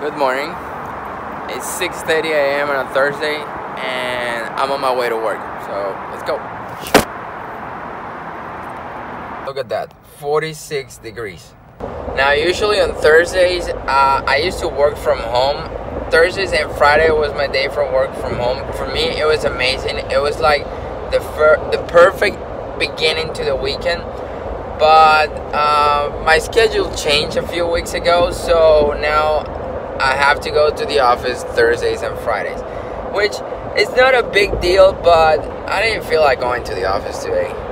Good morning. It's 6.30 a.m. on a Thursday and I'm on my way to work. So let's go. Look at that, 46 degrees. Now usually on Thursdays, uh, I used to work from home. Thursdays and Friday was my day for work from home. For me, it was amazing. It was like the, the perfect beginning to the weekend but uh, my schedule changed a few weeks ago so now I have to go to the office Thursdays and Fridays which is not a big deal but I didn't feel like going to the office today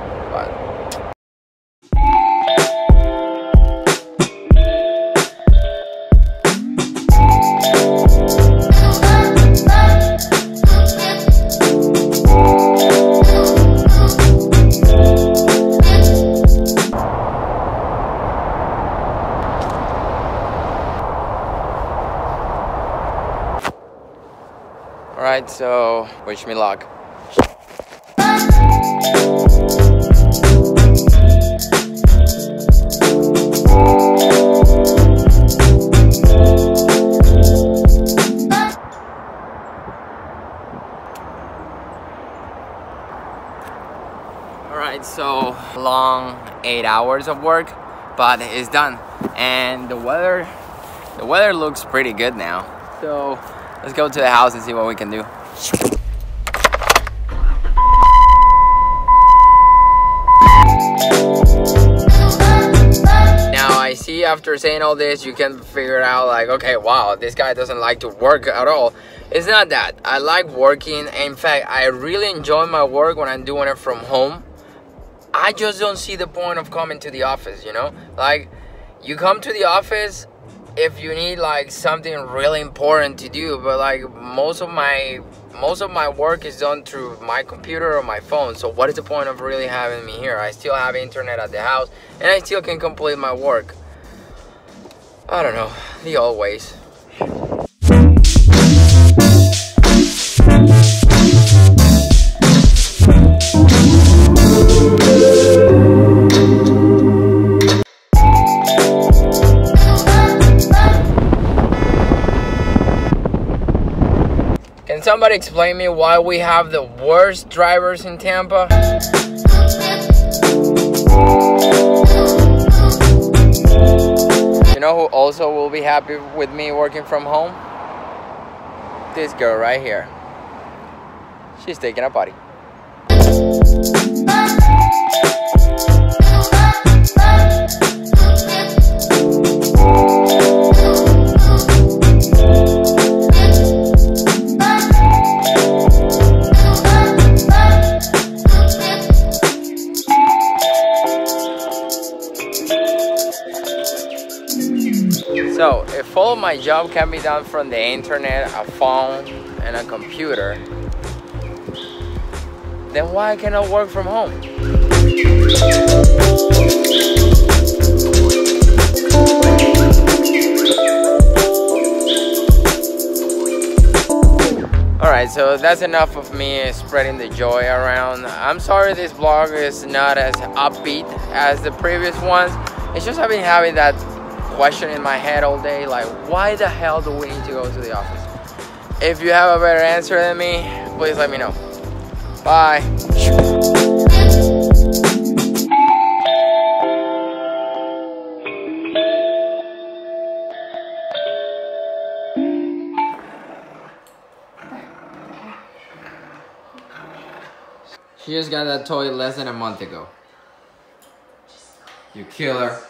Alright, so wish me luck. Alright, so long eight hours of work, but it's done. And the weather, the weather looks pretty good now. So Let's go to the house and see what we can do. Now I see after saying all this, you can figure out like, okay, wow, this guy doesn't like to work at all. It's not that. I like working. In fact, I really enjoy my work when I'm doing it from home. I just don't see the point of coming to the office, you know? Like, you come to the office if you need like something really important to do but like most of my most of my work is done through my computer or my phone so what is the point of really having me here? I still have internet at the house and i still can complete my work. I don't know the old ways somebody explain me why we have the worst drivers in Tampa? You know who also will be happy with me working from home? This girl right here. She's taking a potty. So, if all my job can be done from the internet, a phone, and a computer, then why can I work from home? Alright, so that's enough of me spreading the joy around. I'm sorry this vlog is not as upbeat as the previous ones. It's just I've been having that question in my head all day like why the hell do we need to go to the office if you have a better answer than me please let me know bye She just got that toy less than a month ago. You kill killer.